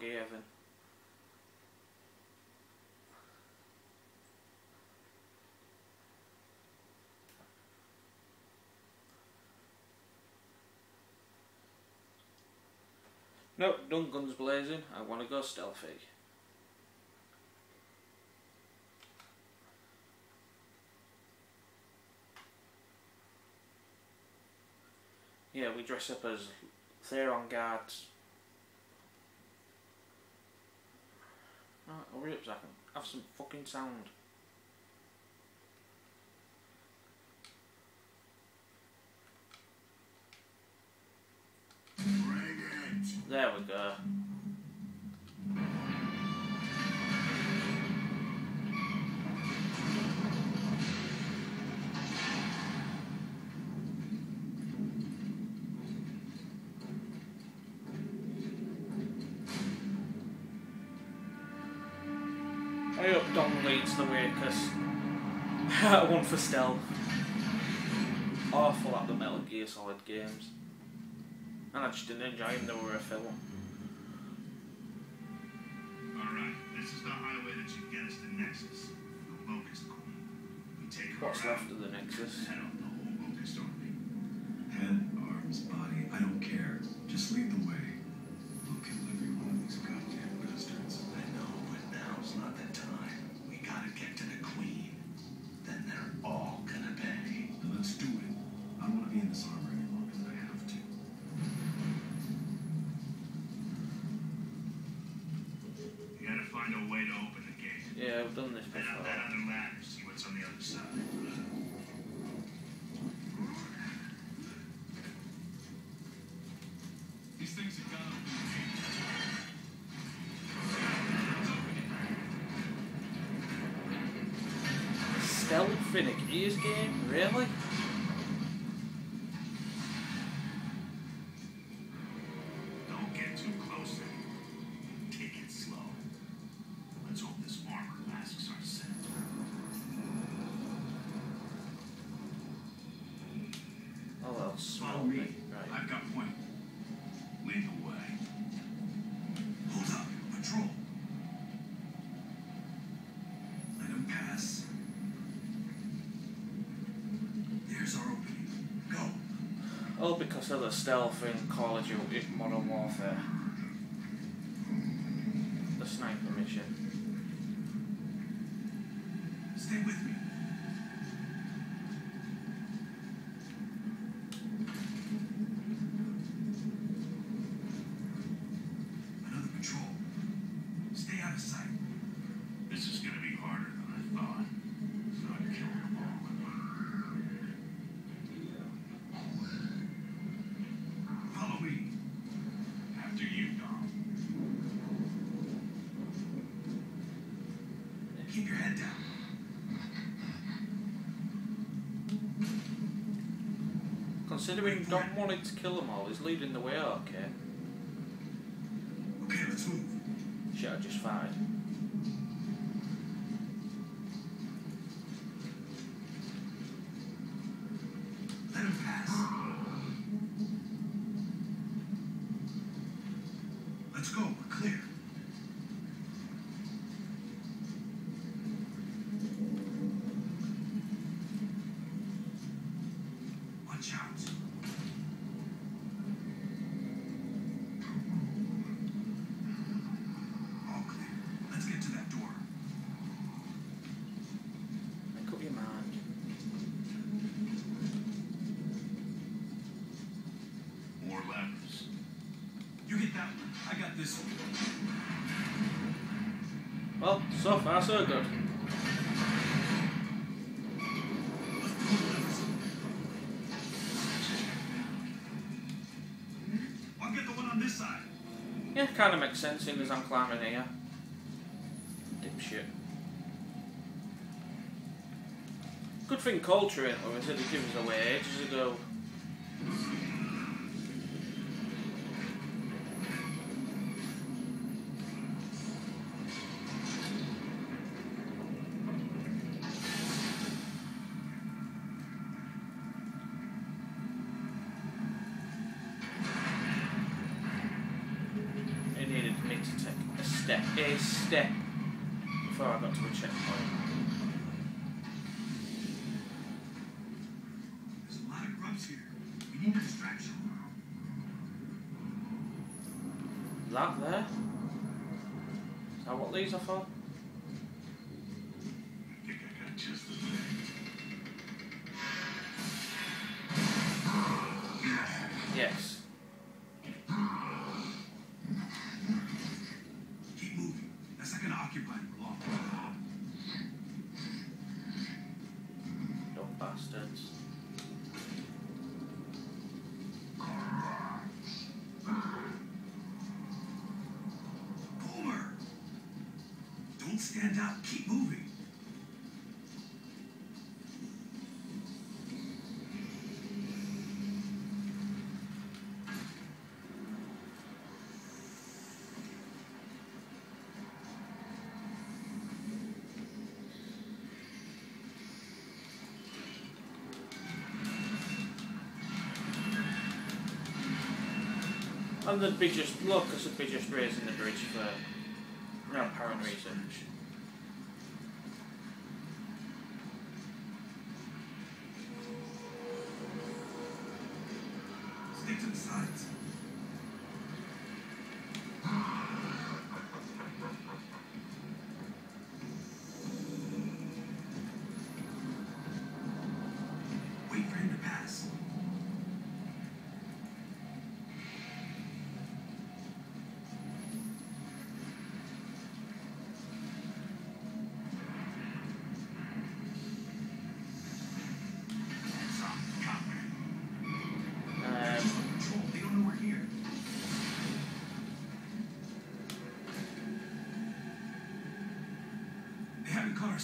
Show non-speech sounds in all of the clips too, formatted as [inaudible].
Forgiven. Nope, done guns blazing. I want to go stealthy. Yeah, we dress up as Theron guards. Oh, hurry up, Zach. Have some fucking sound. There we go. I hope Dom leads the way because [laughs] I want for stealth. Awful at the Metal Gear Solid games. And I just didn't enjoy them, they were a film. Alright, this is the highway that should get us to Nexus. The Locust Queen. We take her What's left of the Nexus? head on the whole Locust army. Head, arms, body, I don't care. Just lead the way. We'll kill every one of these goddamn bastards. I know, but now's not the time. We gotta get to the Queen. Then they're all gonna pay. Then let's do it. I don't want to be in this armor any longer than I have to. You gotta find a way to open the gate. Yeah, I've done this Head up before. that other ladder, see what's on the other side. These things have Gears game? Really? Smell me. me. Right. I've got point. Lead the way. Hold up, patrol. Let him pass. There's our opening. Go. All because of the stealth in Call of Duty Modern Warfare. The sniper mission. Stay with me. Another patrol. Stay out of sight. This is gonna be harder than I thought. Not killing them all. Follow me. After you, Dom. Keep your head down. Considering Dom wanted to kill them all, he's leading the way, okay. Okay, let's move. Should have just fired. Let him pass. Let's go. We're clear. Watch out. All clear. Let's get to that door. Make up your mind. More levers. You get that one. I got this. Well, so far so good. I'll get the one on this side. Yeah, kind of makes sense seeing as I'm climbing here. Dipshit. Good thing culture ain't with us, it gave us away ages ago. To take a step, a step before I got to a checkpoint. Bastards. Boomer! Don't stand up, Keep moving. And they'd be just, Locust would be just raising the bridge for no apparent reason.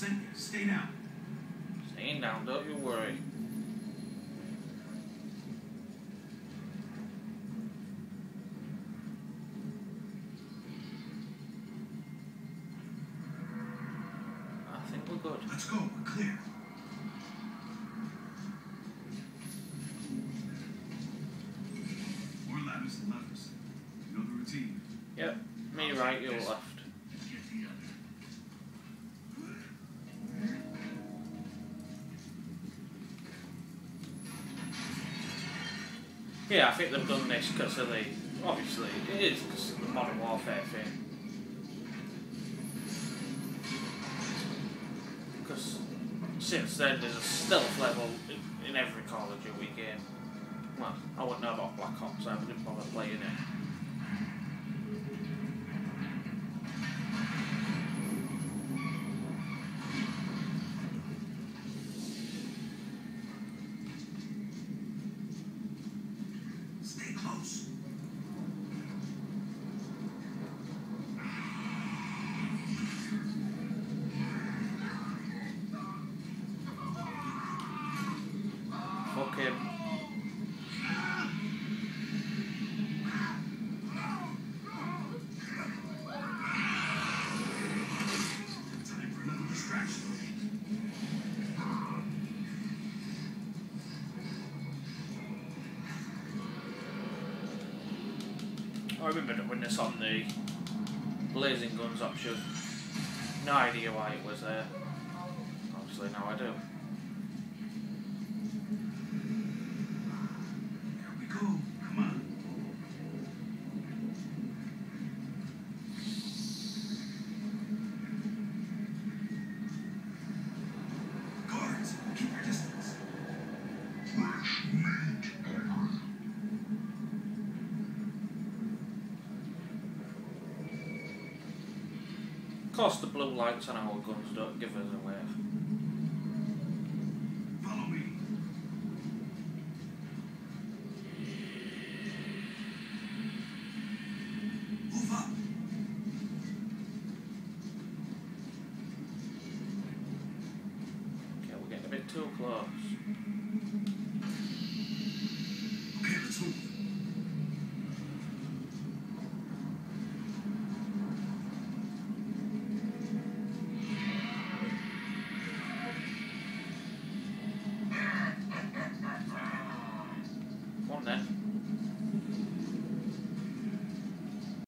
Haven't caught our scent yet. Stay down. staying down, don't you worry. I think we're good. Let's go. We're clear. More ladders and levers. You know the routine. Yep, me right, you left. Get the other. Yeah, I think they've done this because of the. Obviously, it is because of the modern warfare thing. Because since then, there's a stealth level in, in every Call of Duty game. Well, I wouldn't know about Black Ops, I didn't bother playing it. Remember doing this on the blazing guns option. No idea why it was there. Obviously now I do. Course the blue lights on our guns don't give us away. Follow me. Move. Okay, we're getting a bit too close.